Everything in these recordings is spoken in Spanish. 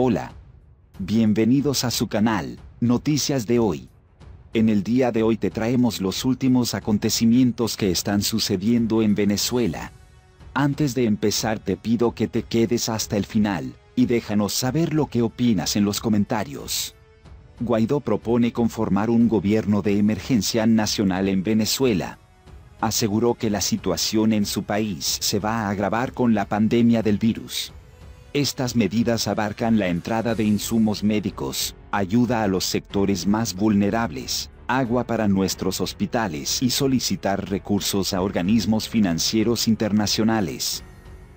Hola. Bienvenidos a su canal, Noticias de hoy. En el día de hoy te traemos los últimos acontecimientos que están sucediendo en Venezuela. Antes de empezar te pido que te quedes hasta el final, y déjanos saber lo que opinas en los comentarios. Guaidó propone conformar un gobierno de emergencia nacional en Venezuela. Aseguró que la situación en su país se va a agravar con la pandemia del virus. Estas medidas abarcan la entrada de insumos médicos, ayuda a los sectores más vulnerables, agua para nuestros hospitales y solicitar recursos a organismos financieros internacionales.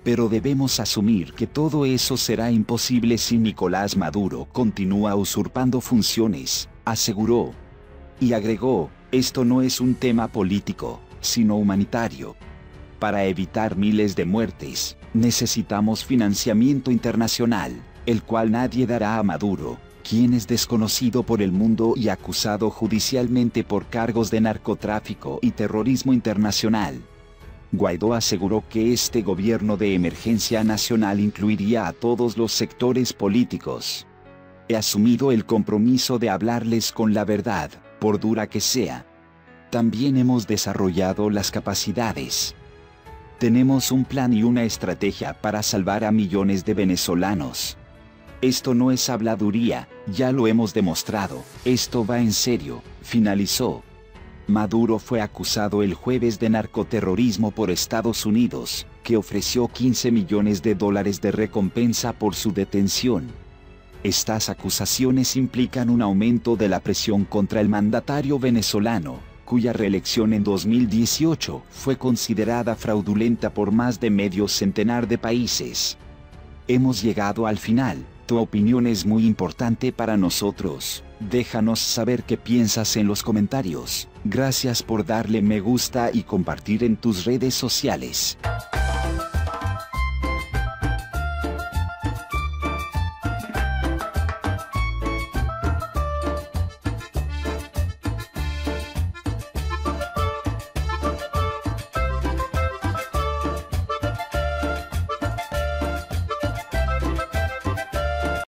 Pero debemos asumir que todo eso será imposible si Nicolás Maduro continúa usurpando funciones, aseguró. Y agregó, esto no es un tema político, sino humanitario. Para evitar miles de muertes, necesitamos financiamiento internacional, el cual nadie dará a Maduro, quien es desconocido por el mundo y acusado judicialmente por cargos de narcotráfico y terrorismo internacional. Guaidó aseguró que este gobierno de emergencia nacional incluiría a todos los sectores políticos. He asumido el compromiso de hablarles con la verdad, por dura que sea. También hemos desarrollado las capacidades, tenemos un plan y una estrategia para salvar a millones de venezolanos. Esto no es habladuría, ya lo hemos demostrado, esto va en serio, finalizó. Maduro fue acusado el jueves de narcoterrorismo por Estados Unidos, que ofreció 15 millones de dólares de recompensa por su detención. Estas acusaciones implican un aumento de la presión contra el mandatario venezolano, cuya reelección en 2018 fue considerada fraudulenta por más de medio centenar de países. Hemos llegado al final, tu opinión es muy importante para nosotros, déjanos saber qué piensas en los comentarios, gracias por darle me gusta y compartir en tus redes sociales.